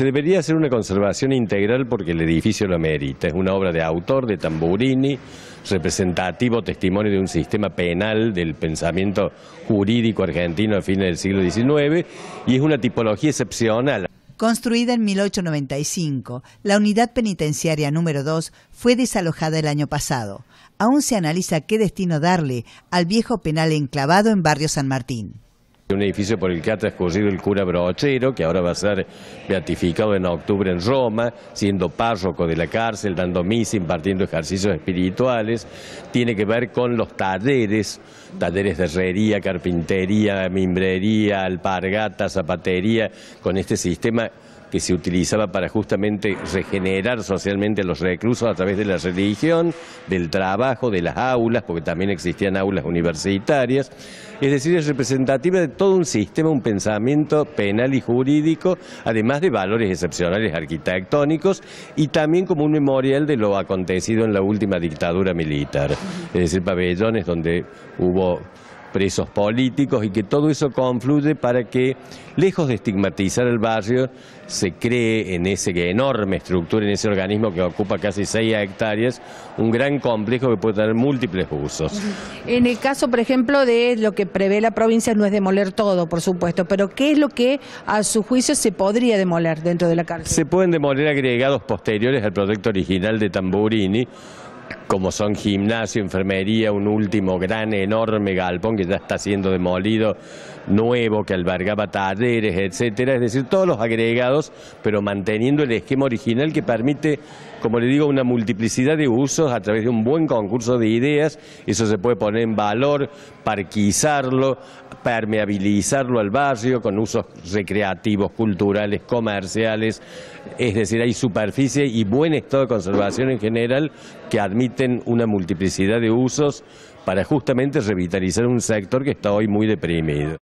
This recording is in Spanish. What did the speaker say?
Se debería hacer una conservación integral porque el edificio lo merita. Es una obra de autor, de Tamburini, representativo testimonio de un sistema penal del pensamiento jurídico argentino a fines del siglo XIX y es una tipología excepcional. Construida en 1895, la unidad penitenciaria número 2 fue desalojada el año pasado. Aún se analiza qué destino darle al viejo penal enclavado en Barrio San Martín. Un edificio por el que ha transcurrido el cura Brochero, que ahora va a ser beatificado en octubre en Roma, siendo párroco de la cárcel, dando misa, impartiendo ejercicios espirituales. Tiene que ver con los talleres, talleres de herrería, carpintería, mimbrería, alpargata, zapatería, con este sistema que se utilizaba para justamente regenerar socialmente a los reclusos a través de la religión, del trabajo, de las aulas, porque también existían aulas universitarias. Es decir, es representativa de todo un sistema, un pensamiento penal y jurídico, además de valores excepcionales arquitectónicos y también como un memorial de lo acontecido en la última dictadura militar. Es decir, pabellones donde hubo presos políticos y que todo eso confluye para que, lejos de estigmatizar el barrio, se cree en esa enorme estructura, en ese organismo que ocupa casi 6 hectáreas, un gran complejo que puede tener múltiples usos. En el caso, por ejemplo, de lo que prevé la provincia, no es demoler todo, por supuesto, pero ¿qué es lo que a su juicio se podría demoler dentro de la cárcel? Se pueden demoler agregados posteriores al proyecto original de Tamburini, como son gimnasio, enfermería, un último gran, enorme galpón que ya está siendo demolido, nuevo, que albergaba talleres, etcétera, es decir, todos los agregados, pero manteniendo el esquema original que permite, como le digo, una multiplicidad de usos a través de un buen concurso de ideas, eso se puede poner en valor, parquizarlo, permeabilizarlo al barrio con usos recreativos, culturales, comerciales, es decir, hay superficie y buen estado de conservación en general que una multiplicidad de usos para justamente revitalizar un sector que está hoy muy deprimido.